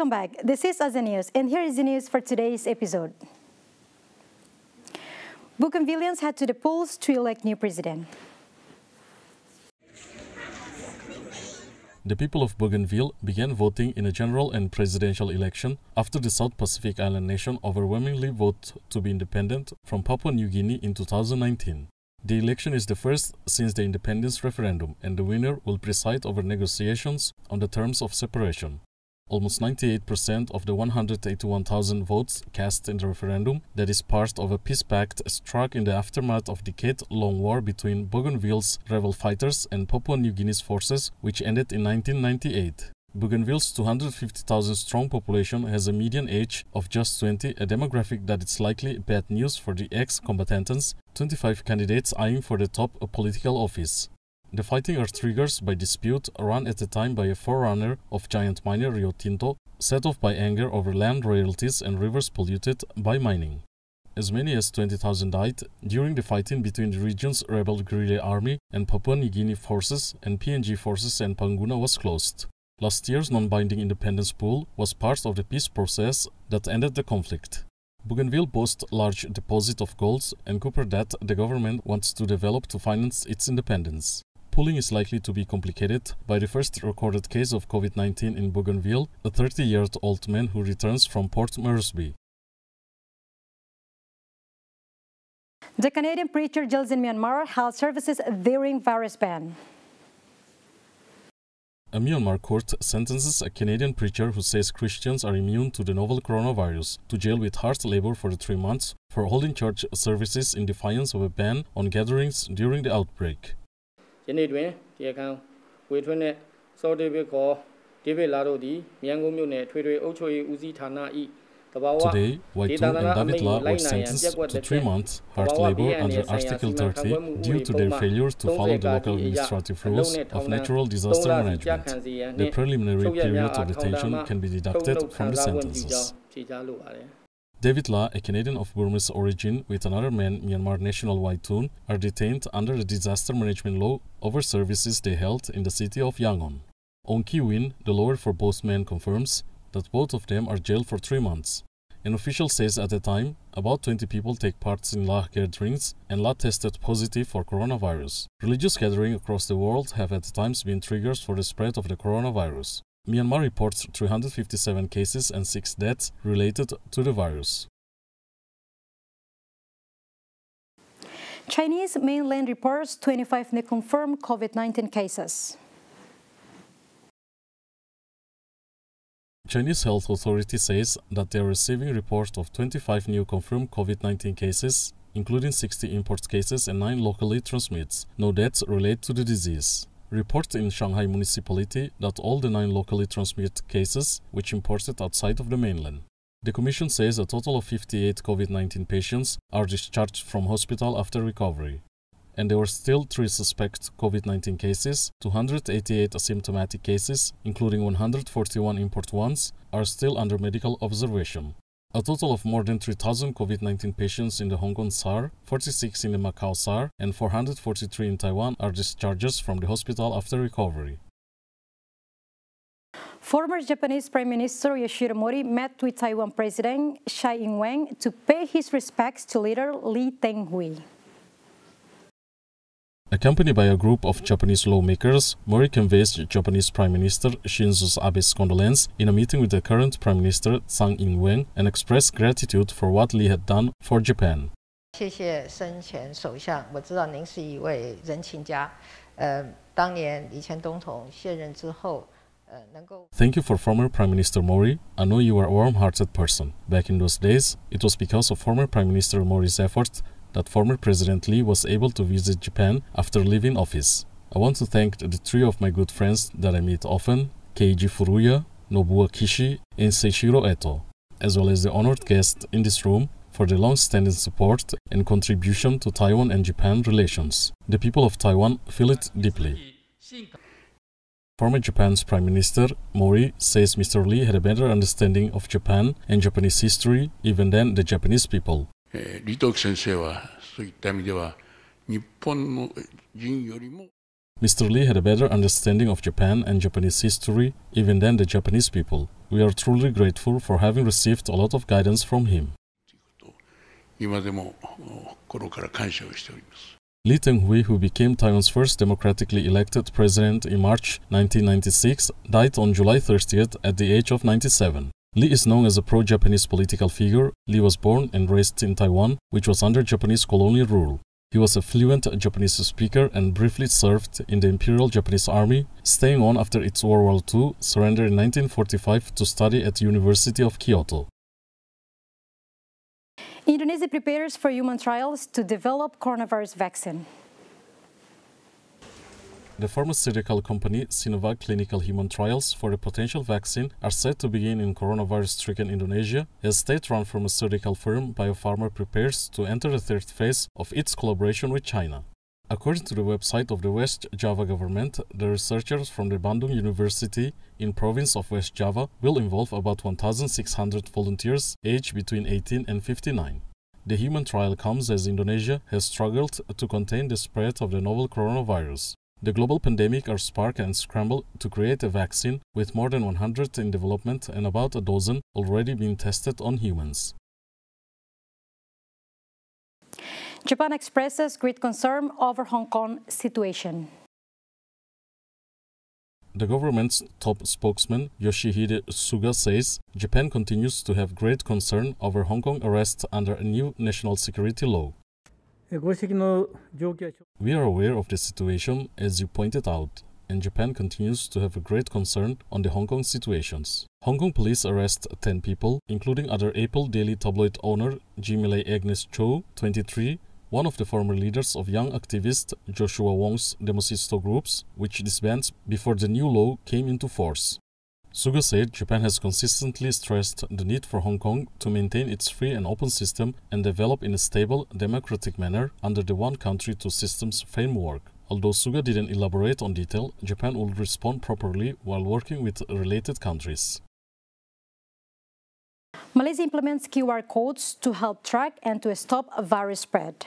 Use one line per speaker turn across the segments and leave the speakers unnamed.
Welcome back. This is ASEAN News, and here is the news for today's episode. Bougainvilleans head to the polls to elect new president.
The people of Bougainville began voting in a general and presidential election after the South Pacific island nation overwhelmingly voted to be independent from Papua New Guinea in 2019. The election is the first since the independence referendum, and the winner will preside over negotiations on the terms of separation. Almost 98% of the 181,000 votes cast in the referendum, that is part of a peace pact struck in the aftermath of decade-long war between Bougainville's rebel fighters and Papua New Guinea's forces, which ended in 1998. Bougainville's 250,000 strong population has a median age of just 20, a demographic that is likely bad news for the ex-combatants, 25 candidates eyeing for the top political office. The fighting are triggered by dispute run at the time by a forerunner of giant miner Rio Tinto, set off by anger over land royalties and rivers polluted by mining. As many as 20,000 died during the fighting between the region's rebel guerrilla army and Papua New Guinea forces and PNG forces and Panguna was closed. Last year's non-binding independence pool was part of the peace process that ended the conflict. Bougainville boasts large deposit of gold and copper that the government wants to develop to finance its independence. Pooling is likely to be complicated by the first recorded case of COVID 19 in Bougainville, a 30 year old man who returns from Port Moresby.
The Canadian preacher jails in Myanmar held services during virus ban.
A Myanmar court sentences a Canadian preacher who says Christians are immune to the novel coronavirus to jail with hard labor for three months for holding church services in defiance of a ban on gatherings during the outbreak.
ယနေ့တွင်တရားခံဝေထွန်းနှင့်စောဒေးဗစ်ခေါ်ဒေးဗစ်လာတို့သည်မြန်ကုန်မြို့နယ်ထွေထွေအုပ်ချုပ်ရေးဦးစီးဌာန၏
Today, Waitu and David Lah were sentenced to three months hard labor under Article 30 due to their failures to follow the local administrative rules of natural disaster management. The preliminary period of detention can be deducted from the sentences. David Lah, a Canadian of Burmese origin with another man, Myanmar national Waitun, are detained under the disaster management law over services they held in the city of Yangon. On Ki Win, the lawyer for both men confirms that both of them are jailed for three months. An official says at the time, about 20 people take part in Lah gatherings and Lah tested positive for coronavirus. Religious gatherings across the world have at times been triggers for the spread of the coronavirus. Myanmar reports 357 cases and 6 deaths related to the virus.
Chinese mainland reports 25 new confirmed COVID 19 cases.
Chinese health authority says that they are receiving reports of 25 new confirmed COVID-19 cases, including 60 import cases and 9 locally transmits. No deaths relate to the disease. Report in Shanghai municipality that all the 9 locally transmitted cases which imported outside of the mainland. The commission says a total of 58 COVID-19 patients are discharged from hospital after recovery and there were still three suspect COVID 19 cases, 288 asymptomatic cases, including 141 import ones, are still under medical observation. A total of more than 3,000 COVID 19 patients in the Hong Kong SAR, 46 in the Macau SAR, and 443 in Taiwan are discharged from the hospital after recovery.
Former Japanese Prime Minister Yoshiro Mori met with Taiwan President Tsai Ing-wen to pay his respects to leader Lee Teng-hui.
Accompanied by a group of Japanese lawmakers, Mori conveyed Japanese Prime Minister Shinzo Abe's condolence in a meeting with the current Prime Minister Tsai Ing-wen and expressed gratitude for what Lee had done for Japan.
谢谢森前首相，我知道您是一位人情家。呃，当年李前总统卸任之后，呃，能够。
Thank you for former Prime Minister Mori. I know you are a warm-hearted person. Back in those days, it was because of former Prime Minister Mori's efforts that former President Lee was able to visit Japan after leaving office. I want to thank the three of my good friends that I meet often, Keiji Furuya, Nobuo Kishi, and Seishiro Eto, as well as the honored guests in this room for their long-standing support and contribution to Taiwan and Japan relations. The people of Taiwan feel it deeply. Former Japan's Prime Minister Mori says Mr. Lee had a better understanding of Japan and Japanese history even than the Japanese people.
えー、李登輝先生はそういった意味では日本の人よりも
Mr. Lee had a better understanding of Japan and Japanese history even than the Japanese people. We are truly grateful for having received a lot of guidance from him. Lee Teng-hui, who became Taiwan's first democratically elected president in March 1996, died on July 30th at the age of 97. Lee is known as a pro-Japanese political figure. Lee was born and raised in Taiwan, which was under Japanese colonial rule. He was a fluent Japanese speaker and briefly served in the Imperial Japanese Army, staying on after its World War II, surrendered in 1945 to study at the University of Kyoto.
Indonesia prepares for human trials to develop coronavirus vaccine.
The pharmaceutical company Sinovac clinical human trials for a potential vaccine are set to begin in coronavirus-stricken Indonesia as state-run pharmaceutical firm Bio Farma prepares to enter the third phase of its collaboration with China. According to the website of the West Java government, the researchers from the Bandung University in province of West Java will involve about 1,600 volunteers aged between 18 and 59. The human trial comes as Indonesia has struggled to contain the spread of the novel coronavirus. The global pandemic are spark and scramble to create a vaccine with more than 100 in development and about a dozen already being tested on humans.
Japan expresses great concern over Hong Kong situation.
The government's top spokesman, Yoshihide Suga, says Japan continues to have great concern over Hong Kong arrest under a new national security law. We are aware of the situation, as you pointed out, and Japan continues to have a great concern on the Hong Kong situations. Hong Kong police arrest 10 people, including other Apple Daily tabloid owner Jimmy Lai Agnes Chow, 23, one of the former leaders of young activist Joshua Wong's Demosisto groups, which disbanded before the new law came into force. Suga said Japan has consistently stressed the need for Hong Kong to maintain its free and open system and develop in a stable, democratic manner under the one country, two systems framework. Although Suga didn't elaborate on detail, Japan will respond properly while working with related countries.
Malaysia implements QR codes to help track and to stop virus spread.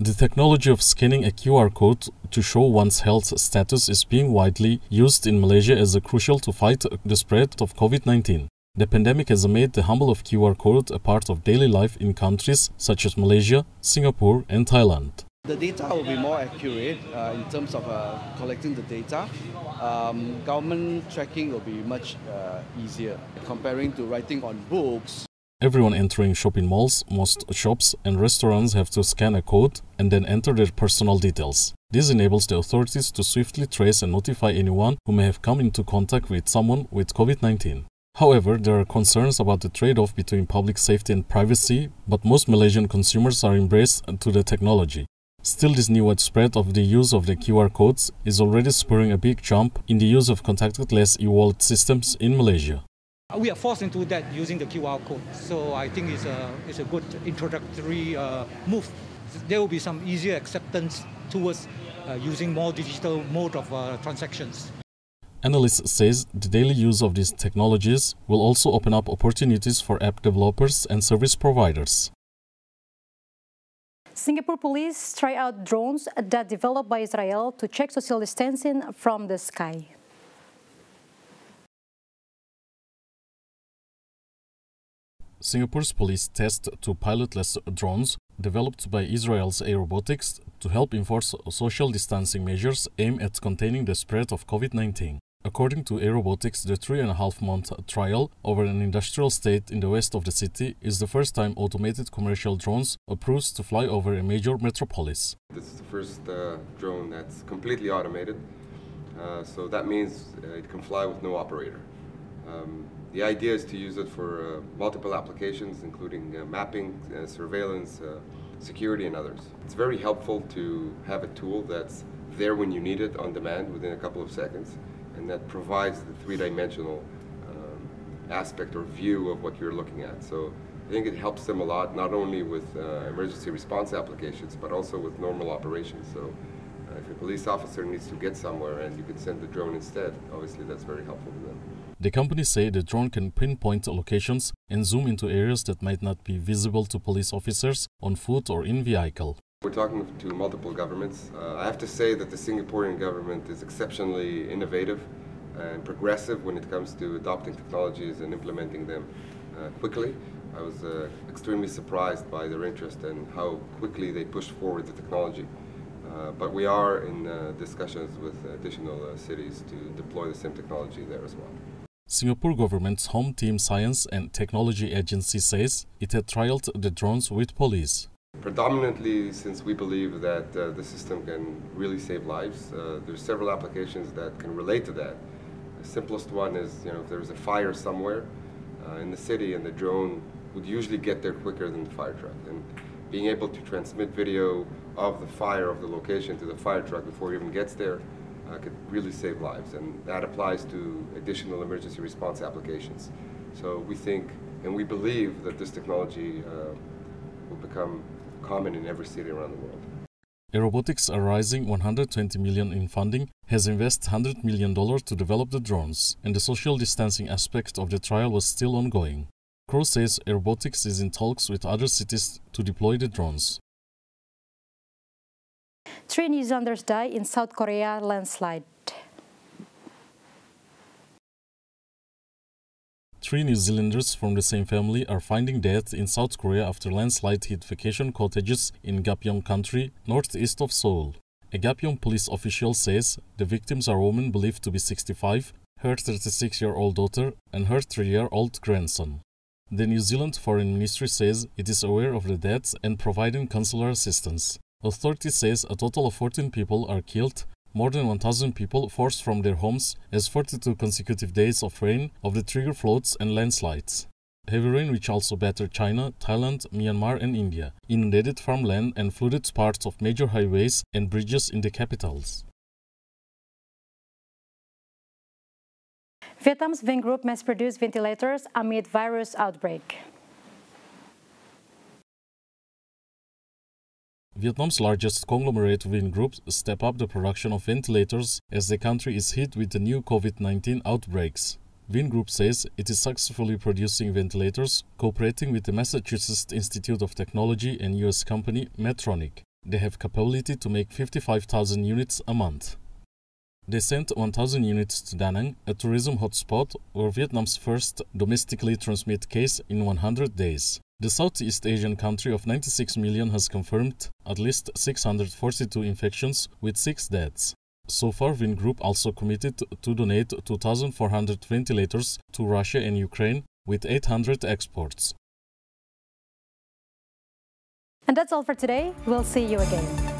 The technology of scanning a QR code to show one's health status is being widely used in Malaysia as a crucial to fight the spread of COVID-19. The pandemic has made the humble of QR code a part of daily life in countries such as Malaysia, Singapore and Thailand.
The data will be more accurate uh, in terms of uh, collecting the data. Um, government tracking will be much uh, easier comparing to writing on books
Everyone entering shopping malls, most shops and restaurants have to scan a code and then enter their personal details. This enables the authorities to swiftly trace and notify anyone who may have come into contact with someone with COVID-19. However, there are concerns about the trade-off between public safety and privacy, but most Malaysian consumers are embraced to the technology. Still, this new widespread of the use of the QR codes is already spurring a big jump in the use of contactless e-wallet systems in Malaysia.
We are forced into that using the QR code, so I think it's a, it's a good introductory uh, move. There will be some easier acceptance towards uh, using more digital mode of uh, transactions.
Analyst says the daily use of these technologies will also open up opportunities for app developers and service providers.
Singapore police try out drones that developed by Israel to check social distancing from the sky.
Singapore's police test two pilotless drones developed by Israel's Airobotics to help enforce social distancing measures aimed at containing the spread of COVID-19. According to Airobotics, the three and a half month trial over an industrial state in the west of the city is the first time automated commercial drones approved to fly over a major metropolis.
This is the first uh, drone that's completely automated, uh, so that means uh, it can fly with no operator. Um, the idea is to use it for uh, multiple applications, including uh, mapping, uh, surveillance, security, and others. It's very helpful to have a tool that's there when you need it on demand within a couple of seconds, and that provides the three-dimensional um, aspect or view of what you're looking at. So I think it helps them a lot, not only with uh, emergency response applications, but also with normal operations. So uh, if a police officer needs to get somewhere and you can send the drone instead, obviously that's very helpful to them.
The company say the drone can pinpoint locations and zoom into areas that might not be visible to police officers on foot or in vehicle.
We're talking to multiple governments. Uh, I have to say that the Singaporean government is exceptionally innovative and progressive when it comes to adopting technologies and implementing them uh, quickly. I was uh, extremely surprised by their interest and how quickly they pushed forward the technology. Uh, but we are in uh, discussions with additional uh, cities to deploy the same technology there as well.
Singapore government's Home Team Science and Technology Agency says it had trialed the drones with police.
Predominantly, since we believe that uh, the system can really save lives, uh, there's several applications that can relate to that. The simplest one is, you know, if there's a fire somewhere uh, in the city and the drone would usually get there quicker than the fire truck. And being able to transmit video of the fire, of the location to the fire truck before it even gets there uh, could really save lives. And that applies to additional emergency response applications. So we think and we believe that this technology uh, will become common in every city around the world.
Airobotics, a rising 120 million in funding, has invested 100 million dollars to develop the drones, and the social distancing aspect of the trial was still ongoing. Crow says Airobotics is in talks with other cities to deploy the drones.
Three New Zealanders die in South Korea landslide.
Three New Zealanders from the same family are finding death in South Korea after landslide hit vacation cottages in Gapyeong country, northeast of Seoul. A Gapyeong police official says the victims are women believed to be 65, her 36-year-old daughter and her 3-year-old grandson. The New Zealand Foreign Ministry says it is aware of the deaths and providing consular assistance. Authorities says a total of 14 people are killed more than 1,000 people forced from their homes as 42 consecutive days of rain of the trigger floods and landslides. Heavy rain which also battered China, Thailand, Myanmar and India, inundated farmland and flooded parts of major highways and bridges in the capitals.
Vietnam's Vingroup mass-produced ventilators amid virus outbreak.
Vietnam's largest conglomerate Vingroup step up the production of ventilators as the country is hit with the new COVID-19 outbreaks. Vingroup says it is successfully producing ventilators, cooperating with the Massachusetts Institute of Technology and US company Medtronic. They have capability to make 55,000 units a month. They sent 1,000 units to Da Nang, a tourism hotspot where Vietnam's first domestically transmitted case in 100 days. The Southeast Asian country of 96 million has confirmed at least 642 infections with 6 deaths. So far, Vingroup also committed to donate 2,400 ventilators to Russia and Ukraine with 800 exports.
And that's all for today. We'll see you again.